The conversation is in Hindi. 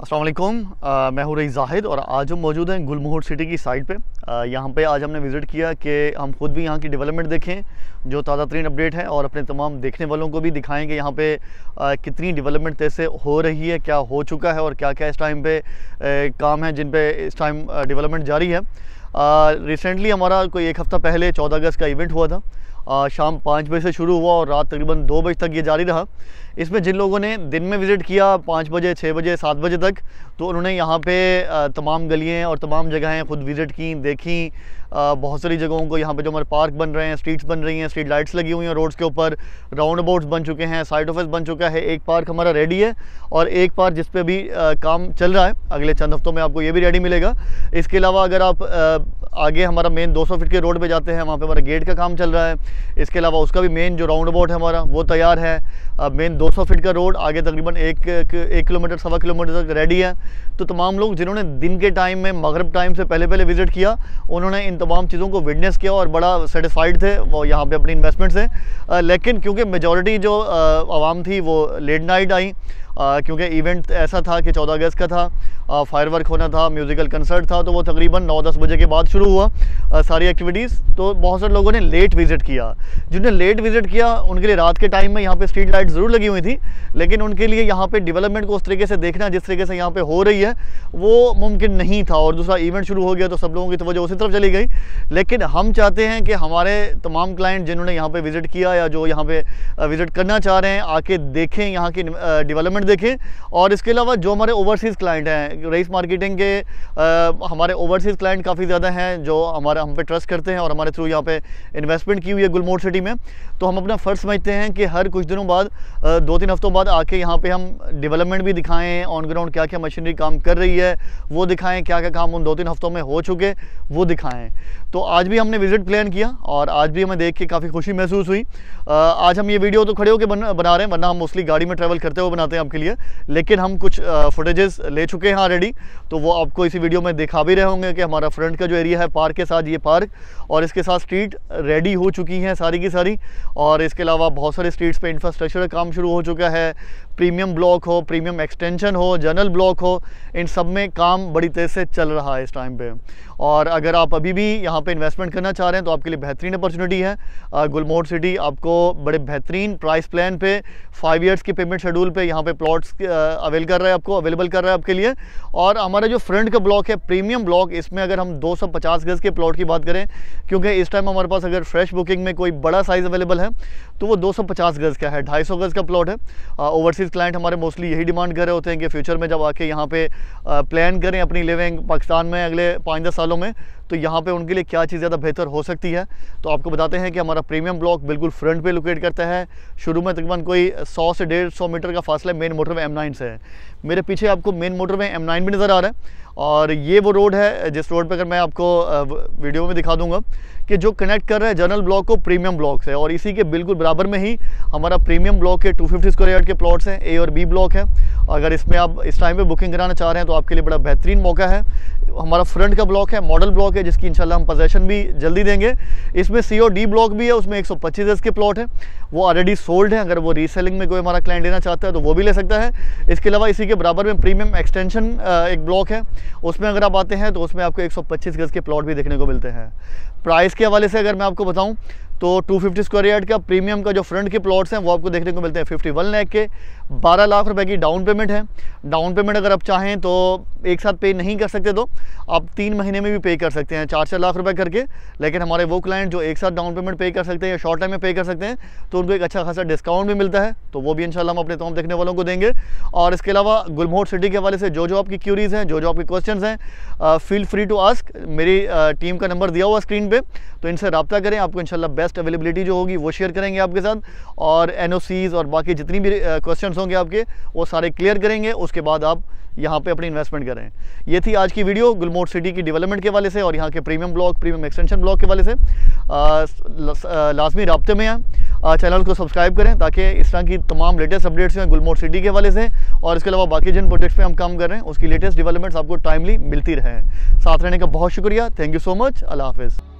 असलम मैं हूँ रही जाहिद और आज हम मौजूद हैं गुलमोहर सिटी की साइड पे। यहाँ पे आज हमने विज़िट किया कि हम खुद भी यहाँ की डेवलपमेंट देखें जो ताज़ा तरीन अपडेट है और अपने तमाम देखने वालों को भी दिखाएँ कि यहाँ पे आ, कितनी डेवलपमेंट तैसे हो रही है क्या हो चुका है और क्या क्या इस टाइम पे काम है जिन पे इस टाइम डेवलपमेंट जारी है। रिसेंटली हमारा कोई एक हफ़्ता पहले चौदह अगस्त का इवेंट हुआ था। शाम पाँच बजे से शुरू हुआ और रात तकरीबन दो बजे तक ये जारी रहा। इसमें जिन लोगों ने दिन में विज़िट किया पाँच बजे छः बजे, सात बजे तक तो उन्होंने यहाँ पे तमाम गलियाँ और तमाम जगहें खुद विज़िट की, देखी। बहुत सारी जगहों को यहाँ पे जो हमारे पार्क बन रहे हैं, स्ट्रीट्स बन रही हैं, स्ट्रीट लाइट्स लगी हुई हैं, रोड्स के ऊपर राउंड अबाउट्स बन चुके हैं, साइड ऑफ़िस बन चुका है, एक पार्क हमारा रेडी है और एक पार्क जिस पे भी काम चल रहा है, अगले चंद हफ्तों में आपको ये भी रेडी मिलेगा। इसके अलावा अगर आप आगे हमारा मेन 200 फीट के रोड पे जाते हैं, वहाँ पे हमारा गेट का काम चल रहा है। इसके अलावा उसका भी मेन जो राउंड अबाउट है हमारा, वो तैयार है। अब मेन 200 फीट का रोड आगे तकरीबन एक एक किलोमीटर, सवा किलोमीटर तक रेडी है। तो तमाम लोग जिन्होंने दिन के टाइम में, मगरब टाइम से पहले पहले विज़िट किया, उन्होंने इन तमाम चीज़ों को विटनेस किया और बड़ा सेटिस्फाइड थे, वो यहाँ पे अपनी इन्वेस्टमेंट से लेकिन क्योंकि मेजोरिटी जो आवाम थी, वो लेट नाइट आई। क्योंकि इवेंट ऐसा था कि 14 अगस्त का था। फायर वर्क होना था म्यूज़िकल कंसर्ट था तो वो तकरीबन 9-10 बजे के बाद शुरू हुआ आ, सारी एक्टिविटीज़ तो बहुत सारे लोगों ने लेट विज़िट किया। जिन्होंने लेट विज़िट किया उनके लिए रात के टाइम में यहाँ पे स्ट्रीट लाइट ज़रूर लगी हुई थी लेकिन उनके लिए यहाँ पे डेवलपमेंट को उस तरीके से देखना जिस तरीके से यहाँ पे हो रही है वो मुमकिन नहीं था। और दूसरा इवेंट शुरू हो गया तो सब लोगों की तवज्जो उसी तरफ़ चली गई। लेकिन हम चाहते हैं कि हमारे तमाम क्लाइंट जिन्होंने यहाँ पर विज़िट किया या जो यहाँ पर विज़िट करना चाह रहे हैं आके देखें यहाँ की डेवलपमेंट देखें। और इसके अलावा जो हमारे ओवरसीज़ क्लाइंट हैं रईस मार्केटिंग के आ, हमारे ओवरसीज़ क्लाइंट काफ़ी ज़्यादा हैं जो हमारा हम पे ट्रस्ट करते हैं और हमारे थ्रू यहाँ पे इन्वेस्टमेंट की हुई है गुलमोड़ सिटी में। तो हम अपना फ़र्ज़ समझते हैं कि हर कुछ दिनों बाद दो तीन हफ्तों बाद आके यहाँ पे हम डेवलपमेंट भी दिखाएँ ऑन ग्राउंड क्या क्या मशीनरी काम कर रही है वो दिखाएँ क्या क्या काम उन दो तीन हफ्तों में हो चुके वो दिखाएँ। तो आज भी हमने विज़िट प्लान किया और आज भी हमें देख के काफ़ी खुशी महसूस हुई। आज हम ये वीडियो तो खड़े होकर बना रहे हैं वरना हम मोस्टली गाड़ी में ट्रैवल करते हुए बनाते हैं आपके लिए लेकिन हम कुछ फुटेजेस ले चुके हैं। ऑलरेडी तो वो आपको इसी वीडियो में दिखा भी रहे होंगे कि हमारा फ्रंट का जो एरिया है पार्क के साथ ये पार्क और इसके साथ स्ट्रीट रेडी हो चुकी हैं सारी की सारी। और इसके अलावा बहुत सारे स्ट्रीट्स पे इंफ्रास्ट्रक्चर का काम शुरू हो चुका है। प्रीमियम ब्लॉक हो प्रीमियम एक्सटेंशन हो जनरल ब्लॉक हो, इन सब में काम बड़ी तेज़ से चल रहा है इस टाइम पे। और अगर आप अभी भी यहाँ पे इन्वेस्टमेंट करना चाह रहे हैं तो आपके लिए बेहतरीन अपॉर्चुनिटी है। गुलमोहर सिटी आपको बड़े बेहतरीन प्राइस प्लान पे फाइव इयर्स के पेमेंट शेड्यूल पे यहाँ पे प्लॉट्स अवेल कर रहा है आपको अवेलेबल कर रहा है आपके लिए। और हमारा जो फ्रंट का ब्लॉक है प्रीमियम ब्लॉक इसमें अगर हम 250 गज़ के प्लॉट की बात करें, क्योंकि इस टाइम हमारे पास अगर फ्रेश बुकिंग में कोई बड़ा साइज़ अवेलेबल है तो वो 250 गज़ का है 250 गज़ का प्लॉट है। ओवरसीज़ क्लाइंट हमारे मोस्टली यही डिमांड कर रहे होते हैं कि फ्यूचर में जब आके यहाँ पे प्लान करें अपनी लिविंग पाकिस्तान में अगले पाँच दस सालों में तो यहाँ पे उनके लिए क्या चीज़ ज़्यादा बेहतर हो सकती है? तो आपको बताते हैं कि हमारा प्रीमियम ब्लॉक बिल्कुल फ्रंट पे लोकेट करता है। शुरू में तकरीबन कोई 100 से डेढ़ सौ मीटर का फासला मेन मोटरवे एम से है। मेरे पीछे आपको मेन मोटरवे एम नाइन भी नज़र आ रहा है और ये वो रोड है, जिस रोड पर अगर मैं आपको वीडियो में दिखा दूँगा कि जो कनेक्ट कर रहा है जनरल ब्लॉक को प्रीमियम ब्लॉक से और इसी के बिल्कुल बराबर में ही हमारा प्रीमियम ब्लॉक के 250 फिफ्टी स्क्वायर यार्ड के प्लॉट्स हैं ए और बी ब्लॉक है। अगर इसमें आप इस टाइम पे बुकिंग कराना चाह रहे हैं तो आपके लिए बड़ा बेहतरीन मौका है। हमारा फ्रंट का ब्लॉक है मॉडल ब्लॉक है, जिसकी इंशाल्लाह हम पोजेशन भी जल्दी देंगे। इसमें सी डी ब्लॉक भी है, उसमें एक सौ के प्लॉट है। वो ऑलरेडी सोल्ड है, अगर वो रीसेलिंग में कोई हमारा क्लाइंट लेना चाहता है तो वो भी ले सकता है। इसके अलावा इसी के बराबर में प्रीमियम एक्सटेंशन एक ब्लॉक है। उसमें अगर आप आते हैं तो उसमें आपको 125 गज़ के प्लॉट भी देखने को मिलते हैं। प्राइस के हवाले से अगर मैं आपको बताऊँ तो 250 स्क्वायर यार्ड का प्रीमियम का जो फ्रंट के प्लॉट्स हैं, वो आपको देखने को मिलते हैं 51 लाख के। 12 लाख रुपए की डाउन पेमेंट है। डाउन पेमेंट अगर आप चाहें तो एक साथ पे नहीं कर सकते तो आप तीन महीने में भी पे कर सकते हैं, चार चार लाख रुपए करके। लेकिन हमारे वो क्लाइंट जो एक साथ डाउन पेमेंट पे कर सकते हैं या शॉर्ट टाइम में पे कर सकते हैं तो उनको एक अच्छा खासा डिस्काउंट भी मिलता है। तो वो भी इंशाल्लाह हम अपने तमाम देखने वालों को देंगे। और इसके अलावा गुलमोहर सिटी के हवाले से जो जो आपकी क्यूरीज़ हैं, जो जो आपके क्वेश्चन हैं फील फ्री टू आस्क मेरी टीम का नंबर दिया हुआ स्क्रीन पर तो इनसे रब्ता करें, आपको इनशाला बेस्ट अवेलेबिलिटी जो होगी वो शेयर करेंगे आपके साथ। और एन और बाकी जितनी भी क्वेश्चन होंगे आपके, वो सारे क्लियर करेंगे, उसके बाद आप यहाँ पे अपनी इन्वेस्टमेंट करें। ये थी आज की वीडियो गुलमोट सिटी की डेवलपमेंट के वाले से और यहाँ के premium block premium extension block के वाले से। लाजमी रबते में हैं। चैनल को सब्सक्राइब करें ताकि इस तरह की तमाम लेटेस्ट अपडेट्स हैं गुलमोट सिटी के वाले से। और इसके अलावा बाकी जिन प्रोजेक्ट्स पे हम काम कर रहे हैं, उसकी लेटेस्ट डेवलपमेंट्स आपको टाइमली मिलती रहे। साथ रहने का बहुत शुक्रिया। थैंक यू सो मच अल्लाह हाफिज़।